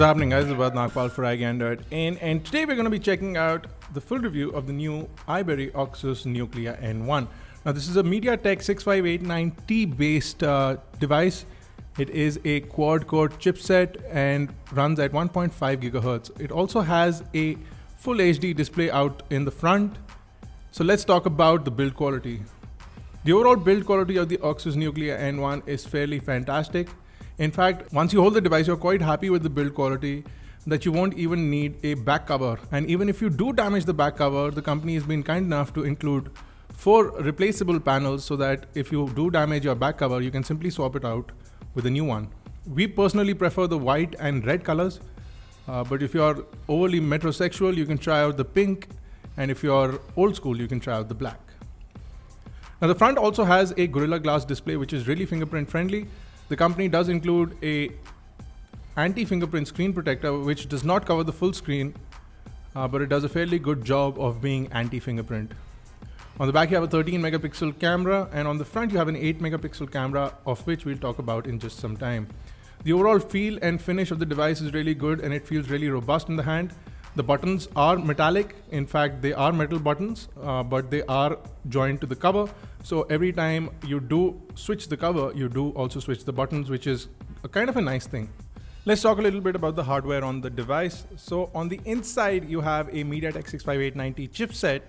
What's happening guys, it's Bharat Nagpal for iGandert and, and today we're going to be checking out the full review of the new iBerry Auxus Nuclea N1. Now this is a MediaTek 6589T based uh, device. It is a quad-core chipset and runs at 1.5 gigahertz. It also has a full HD display out in the front. So let's talk about the build quality. The overall build quality of the Auxus Nuclea N1 is fairly fantastic. In fact, once you hold the device, you're quite happy with the build quality that you won't even need a back cover. And even if you do damage the back cover, the company has been kind enough to include four replaceable panels so that if you do damage your back cover, you can simply swap it out with a new one. We personally prefer the white and red colors, uh, but if you're overly metrosexual, you can try out the pink, and if you're old school, you can try out the black. Now the front also has a Gorilla Glass display, which is really fingerprint friendly. The company does include a anti-fingerprint screen protector, which does not cover the full screen, uh, but it does a fairly good job of being anti-fingerprint. On the back, you have a 13 megapixel camera, and on the front, you have an 8 megapixel camera, of which we'll talk about in just some time. The overall feel and finish of the device is really good, and it feels really robust in the hand. The buttons are metallic. In fact, they are metal buttons, uh, but they are joined to the cover. So every time you do switch the cover, you do also switch the buttons, which is a kind of a nice thing. Let's talk a little bit about the hardware on the device. So on the inside, you have a MediaTek 65890 chipset.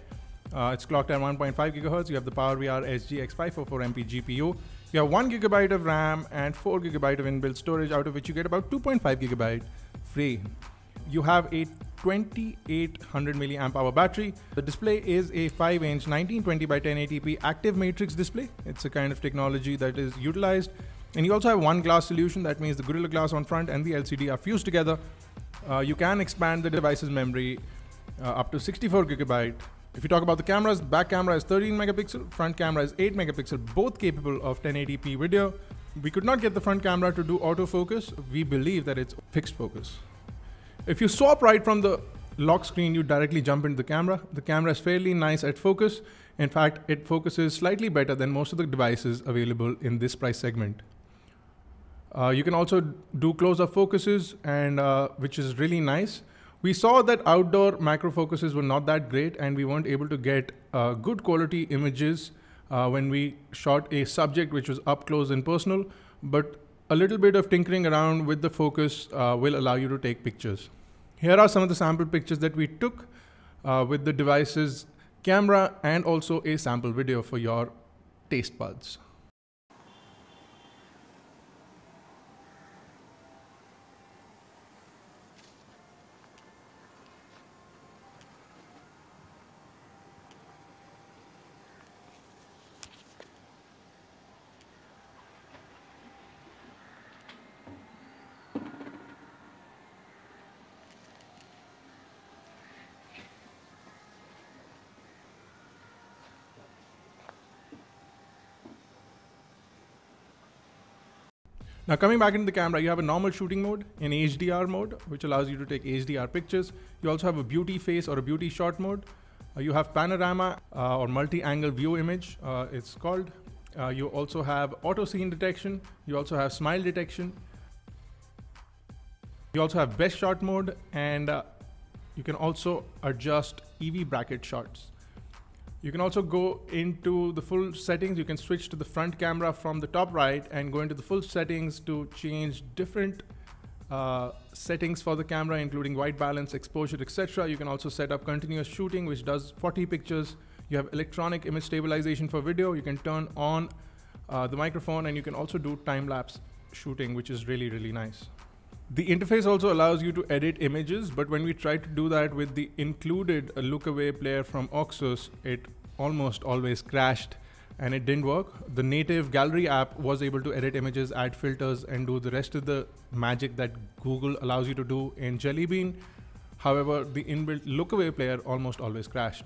Uh, it's clocked at 1.5 gigahertz. You have the PowerVR SGX 544MP GPU. You have one gigabyte of RAM and four gigabyte of inbuilt storage, out of which you get about 2.5 gigabyte free. You have a 2800 milliamp hour battery. The display is a 5 inch 1920 by 1080p active matrix display. It's a kind of technology that is utilized. And you also have one glass solution. That means the Gorilla Glass on front and the LCD are fused together. Uh, you can expand the device's memory uh, up to 64 gigabyte. If you talk about the cameras, the back camera is 13 megapixel, front camera is 8 megapixel, both capable of 1080p video. We could not get the front camera to do autofocus. We believe that it's fixed focus. If you swap right from the lock screen, you directly jump into the camera. The camera is fairly nice at focus. In fact, it focuses slightly better than most of the devices available in this price segment. Uh, you can also do close-up focuses, and uh, which is really nice. We saw that outdoor macro focuses were not that great, and we weren't able to get uh, good quality images uh, when we shot a subject which was up close and personal. But a little bit of tinkering around with the focus uh, will allow you to take pictures. Here are some of the sample pictures that we took uh, with the device's camera and also a sample video for your taste buds. Now coming back into the camera, you have a normal shooting mode, an HDR mode, which allows you to take HDR pictures. You also have a beauty face or a beauty shot mode. Uh, you have panorama uh, or multi-angle view image, uh, it's called. Uh, you also have auto scene detection. You also have smile detection. You also have best shot mode and uh, you can also adjust EV bracket shots. You can also go into the full settings. You can switch to the front camera from the top right and go into the full settings to change different uh, settings for the camera, including white balance, exposure, etc. You can also set up continuous shooting, which does 40 pictures. You have electronic image stabilization for video. You can turn on uh, the microphone and you can also do time lapse shooting, which is really, really nice. The interface also allows you to edit images, but when we tried to do that with the included uh, look away player from Auxus, it almost always crashed and it didn't work. The native gallery app was able to edit images, add filters, and do the rest of the magic that Google allows you to do in Jelly Bean. However, the inbuilt lookaway player almost always crashed.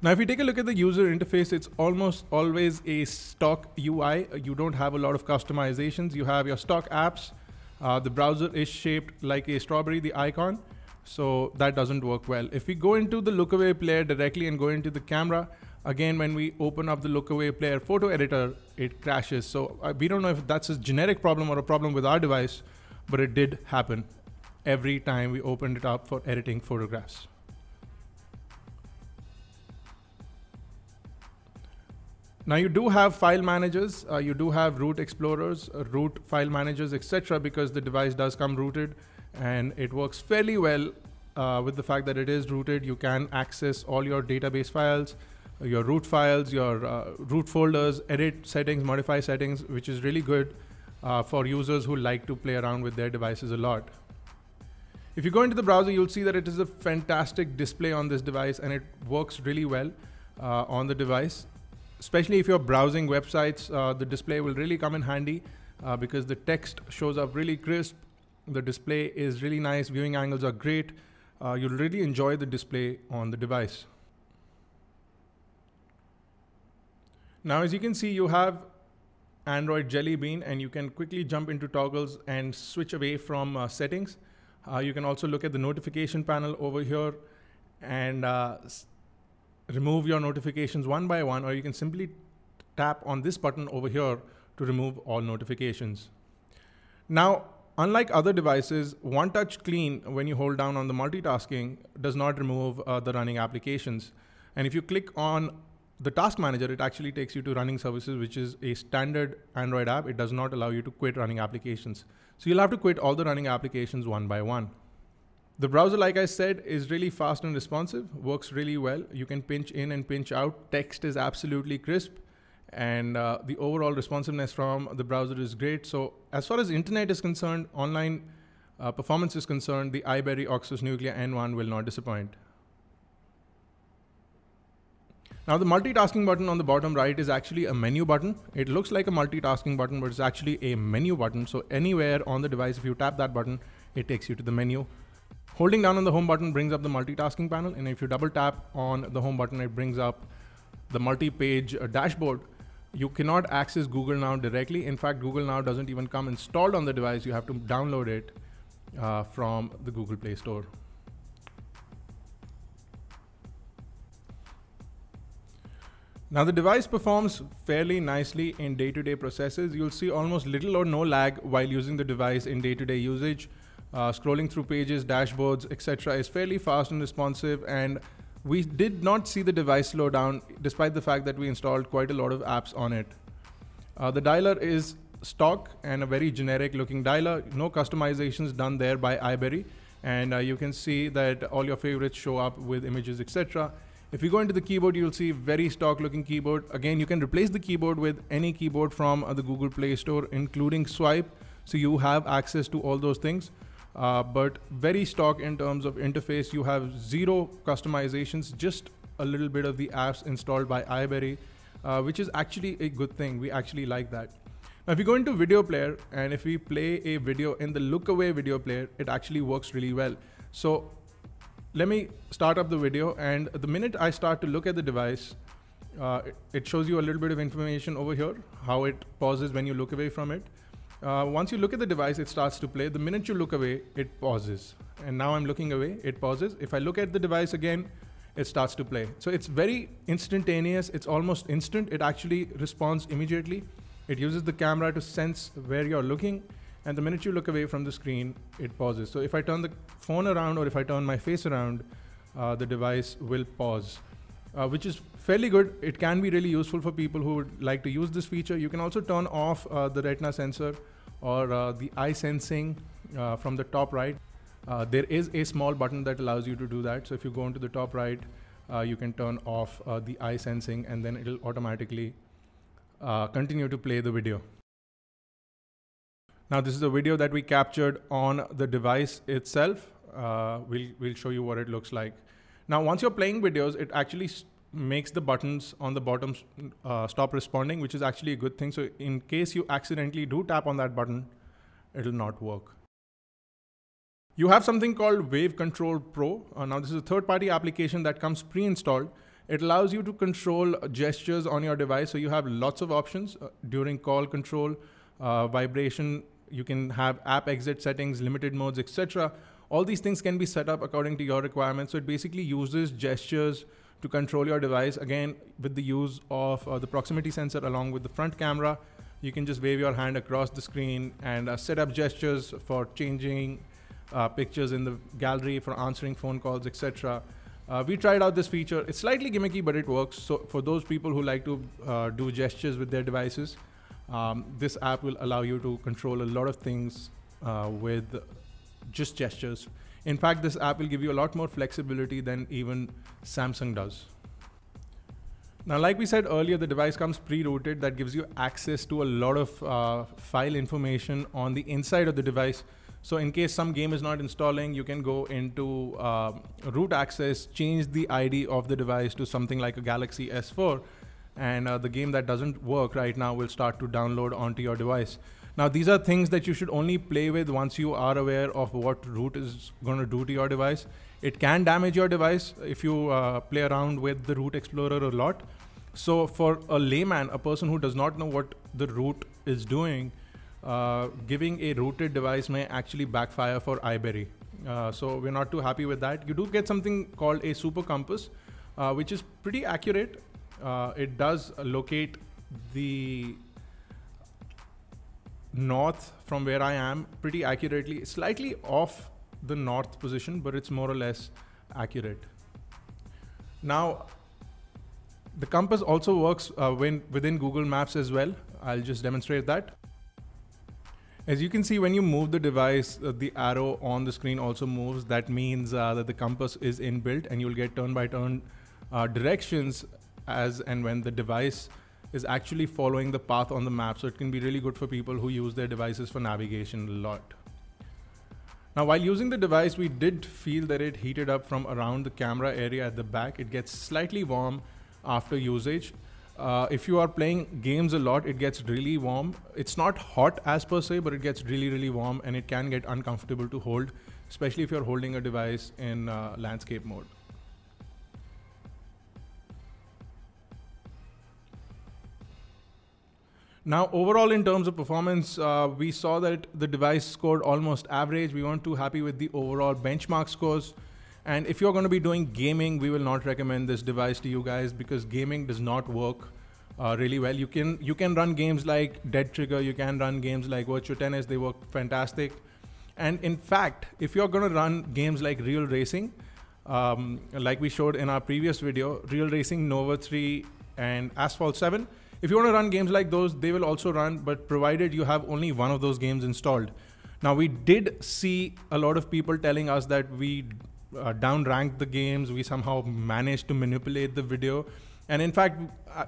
Now, if you take a look at the user interface, it's almost always a stock UI. You don't have a lot of customizations. You have your stock apps, uh, the browser is shaped like a strawberry, the icon. So that doesn't work well. If we go into the lookaway player directly and go into the camera, again, when we open up the lookaway player photo editor, it crashes. So uh, we don't know if that's a generic problem or a problem with our device, but it did happen. every time we opened it up for editing photographs. Now you do have file managers, uh, you do have root explorers, uh, root file managers, etc. because the device does come rooted and it works fairly well uh, with the fact that it is rooted. You can access all your database files, your root files, your uh, root folders, edit settings, modify settings, which is really good uh, for users who like to play around with their devices a lot. If you go into the browser, you'll see that it is a fantastic display on this device and it works really well uh, on the device especially if you're browsing websites, uh, the display will really come in handy uh, because the text shows up really crisp. The display is really nice. Viewing angles are great. Uh, you'll really enjoy the display on the device. Now, as you can see, you have Android Jelly Bean and you can quickly jump into toggles and switch away from uh, settings. Uh, you can also look at the notification panel over here and uh, remove your notifications one by one, or you can simply tap on this button over here to remove all notifications. Now, unlike other devices, One Touch Clean, when you hold down on the multitasking, does not remove uh, the running applications. And if you click on the task manager, it actually takes you to running services, which is a standard Android app. It does not allow you to quit running applications. So you'll have to quit all the running applications one by one. The browser, like I said, is really fast and responsive, works really well. You can pinch in and pinch out. Text is absolutely crisp. And uh, the overall responsiveness from the browser is great. So, as far as internet is concerned, online uh, performance is concerned, the iBerry Auxus Nuclea N1 will not disappoint. Now the multitasking button on the bottom right is actually a menu button. It looks like a multitasking button, but it's actually a menu button. So anywhere on the device, if you tap that button, it takes you to the menu. Holding down on the home button brings up the multitasking panel. And if you double tap on the home button, it brings up the multi-page uh, dashboard. You cannot access Google Now directly. In fact, Google Now doesn't even come installed on the device. You have to download it uh, from the Google Play Store. Now the device performs fairly nicely in day-to-day -day processes. You'll see almost little or no lag while using the device in day-to-day -day usage uh, scrolling through pages, dashboards, etc., is fairly fast and responsive. And we did not see the device slow down, despite the fact that we installed quite a lot of apps on it. Uh, the dialer is stock and a very generic looking dialer. No customizations done there by iBerry. And uh, you can see that all your favorites show up with images, etc. If you go into the keyboard, you'll see very stock looking keyboard. Again, you can replace the keyboard with any keyboard from uh, the Google Play Store, including swipe. So you have access to all those things. Uh, but very stock in terms of interface. You have zero customizations, just a little bit of the apps installed by iBerry, uh, which is actually a good thing. We actually like that. Now, if you go into video player and if we play a video in the look away video player, it actually works really well. So let me start up the video and the minute I start to look at the device, uh, it shows you a little bit of information over here, how it pauses when you look away from it. Uh, once you look at the device, it starts to play. The minute you look away, it pauses. And now I'm looking away, it pauses. If I look at the device again, it starts to play. So it's very instantaneous. It's almost instant. It actually responds immediately. It uses the camera to sense where you're looking. And the minute you look away from the screen, it pauses. So if I turn the phone around or if I turn my face around, uh, the device will pause, uh, which is fairly good. It can be really useful for people who would like to use this feature. You can also turn off uh, the retina sensor or uh, the eye sensing uh, from the top right. Uh, there is a small button that allows you to do that. So if you go into the top right, you can turn off the eye sensing and then it'll automatically continue to play the video. Now this is a video that we captured on the device itself. we'll, we'll show you what it looks like. Now, once you're playing videos, it actually makes the buttons on the bottom uh, stop responding, which is actually a good thing. So in case you accidentally do tap on that button, it'll not work. You have something called Wave Control Pro. Uh, now this is a third-party application that comes pre-installed. It allows you to control gestures on your device. So you have lots of options uh, during call control, uh, vibration. You can have app exit settings, limited modes, etc. All these things can be set up according to your requirements. So it basically uses gestures to control your device. Again, with the use of uh, the proximity sensor along with the front camera, you can just wave your hand across the screen and uh, set up gestures for changing uh, pictures in the gallery for answering phone calls, etc. Uh, we tried out this feature. It's slightly gimmicky, but it works. So for those people who like to uh, do gestures with their devices, um, this app will allow you to control a lot of things uh, with just gestures. In fact, this app will give you a lot more flexibility than even Samsung does. Now, like we said earlier, the device comes pre-rooted. That gives you access to a lot of uh, file information on the inside of the device. So in case some game is not installing, you can go into uh, root access, change the ID of the device to something like a Galaxy S4, and uh, the game that doesn't work right now will start to download onto your device. Now, these are things that you should only play with once you are aware of what root is going to do to your device. It can damage your device if you uh, play around with the root explorer a lot. So for a layman, a person who does not know what the root is doing, uh, giving a rooted device may actually backfire for iBerry. Uh, so we're not too happy with that. You do get something called a super compass, uh, which is pretty accurate. Uh, it does locate the north from where I am pretty accurately, slightly off the north position, but it's more or less accurate. Now, the compass also works uh, when within Google Maps as well. I'll just demonstrate that. As you can see, when you move the device, uh, the arrow on the screen also moves. That means uh, that the compass is inbuilt and you'll get turn by turn uh, directions as and when the device is actually following the path on the map. So it can be really good for people who use their devices for navigation a lot. Now, while using the device, we did feel that it heated up from around the camera area at the back. It gets slightly warm after usage uh, if you are playing games a lot, it gets really warm. It's not hot as per se, but it gets really, really warm and it can get uncomfortable to hold, especially if you're holding a device in uh, landscape mode. Now, overall, in terms of performance, uh, we saw that the device scored almost average. We weren't too happy with the overall benchmark scores. And if you're going to be doing gaming, we will not recommend this device to you guys because gaming does not work uh, really well. You can you can run games like Dead Trigger, you can run games like Virtua Tennis, they work fantastic. And in fact, if you're going to run games like Real Racing, um, like we showed in our previous video, Real Racing, Nova 3, and Asphalt 7, if you want to run games like those, they will also run, but provided you have only one of those games installed. Now, we did see a lot of people telling us that we uh, downrank the games. We somehow managed to manipulate the video. And in fact, uh,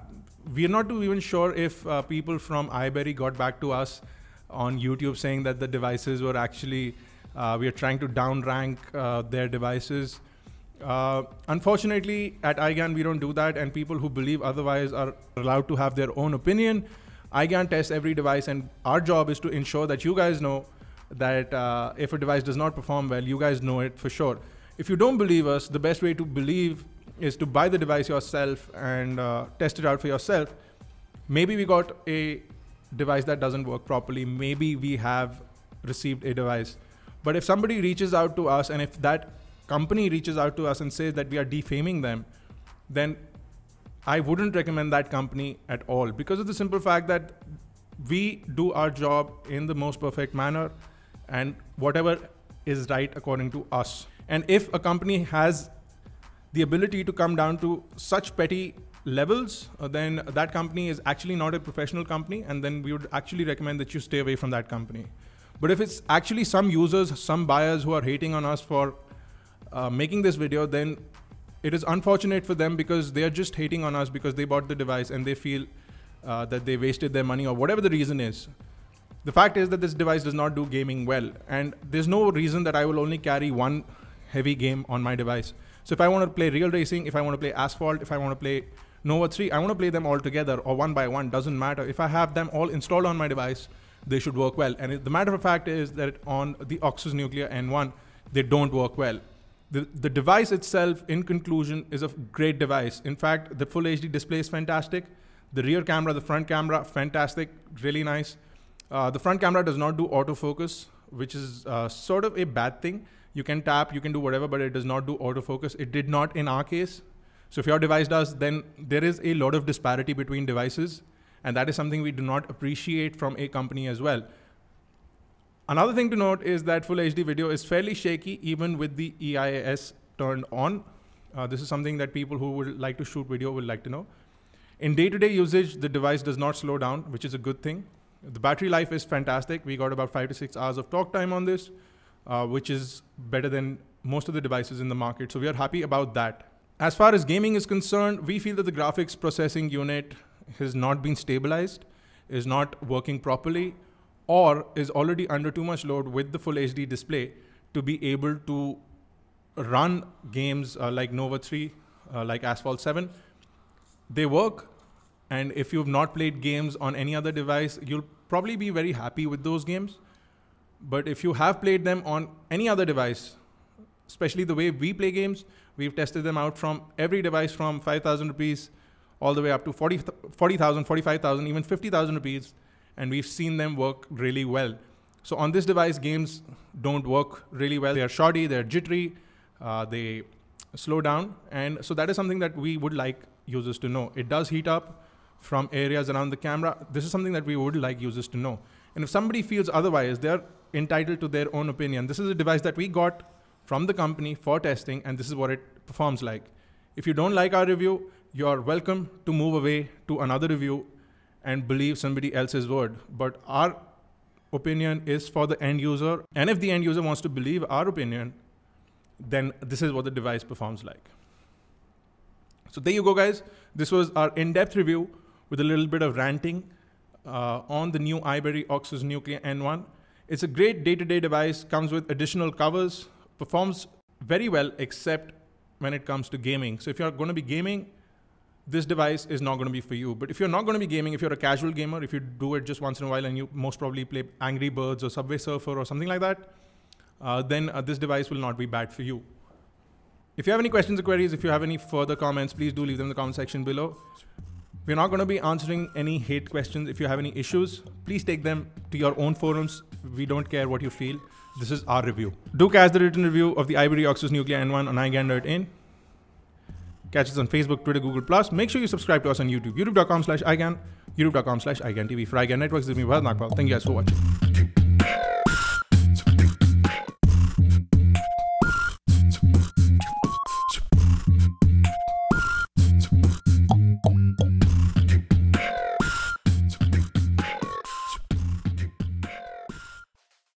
we're not too even sure if uh, people from iBerry got back to us on YouTube saying that the devices were actually, uh, we are trying to downrank uh, their devices. Uh, unfortunately, at iGyaan, we don't do that, and people who believe otherwise are allowed to have their own opinion. iGyaan tests every device, and our job is to ensure that you guys know that uh, if a device does not perform well, you guys know it for sure. If you don't believe us, the best way to believe is to buy the device yourself and uh, test it out for yourself. Maybe we got a device that doesn't work properly. Maybe we have received a device. But if somebody reaches out to us and if that company reaches out to us and says that we are defaming them, then I wouldn't recommend that company at all because of the simple fact that we do our job in the most perfect manner and whatever is right according to us. And if a company has the ability to come down to such petty levels, uh, then that company is actually not a professional company, and then we would actually recommend that you stay away from that company. But if it's actually some users, some buyers who are hating on us for uh, making this video, then it is unfortunate for them because they are just hating on us because they bought the device and they feel uh, that they wasted their money or whatever the reason is. The fact is that this device does not do gaming well, and there's no reason that I will only carry one heavy game on my device. So if I want to play real racing, if I want to play asphalt, if I want to play Nova 3, I want to play them all together or one by one, doesn't matter. If I have them all installed on my device, they should work well. And the matter of fact is that on the Auxus Nuclea N1, they don't work well. The, the device itself, in conclusion, is a great device. In fact, the full HD display is fantastic. The rear camera, the front camera, fantastic, really nice. Uh, the front camera does not do autofocus, which is uh, sort of a bad thing you can tap, you can do whatever, but it does not do autofocus. It did not in our case. So if your device does, then there is a lot of disparity between devices. And that is something we do not appreciate from a company as well. Another thing to note is that Full HD video is fairly shaky even with the EIS turned on. Uh, this is something that people who would like to shoot video will like to know. In day-to-day usage, the device does not slow down, which is a good thing. The battery life is fantastic. We got about five to six hours of talk time on this, uh, which is better than most of the devices in the market. So we are happy about that. As far as gaming is concerned, we feel that the graphics processing unit has not been stabilized, is not working properly, or is already under too much load with the full HD display to be able to run games uh, like Nova 3, uh, like Asphalt 7. They work, and if you've not played games on any other device, you'll probably be very happy with those games. But if you have played them on any other device, especially the way we play games. We've tested them out from every device from 5,000 rupees all the way up to 40,000, 40, 45,000, even 50,000 rupees, and we've seen them work really well. So on this device, games don't work really well. They are shoddy, they're jittery, uh, they slow down, and so that is something that we would like users to know. It does heat up from areas around the camera. This is something that we would like users to know. And if somebody feels otherwise, they're entitled to their own opinion. This is a device that we got from the company for testing, and this is what it performs like. If you don't like our review, you're welcome to move away to another review and believe somebody else's word. But our opinion is for the end user. And if the end user wants to believe our opinion, then this is what the device performs like. So there you go, guys. This was our in-depth review with a little bit of ranting uh, on the new iBerry Auxus Nuclea N1. It's a great day-to-day device, comes with additional covers, performs very well except when it comes to gaming. So if you're going to be gaming, this device is not going to be for you. But if you're not going to be gaming, if you're a casual gamer, if you do it just once in a while and you most probably play Angry Birds or Subway Surfer or something like that, uh, then uh, this device will not be bad for you. If you have any questions or queries, if you have any further comments, please do leave them in the comment section below. We're not going to be answering any hate questions. If you have any issues, please take them to your own forums. We don't care what you feel. This is our review. Do catch the written review of the iBerry Auxus Nuclea N1 on iGyaan.in. Catch us on Facebook, Twitter, Google+. Plus. Make sure you subscribe to us on YouTube. YouTube.com slash iGyaan, YouTube.com slash iGyaan TV. For iGyaan Networks, this is me, Bharat Nagpal. Thank you guys for watching.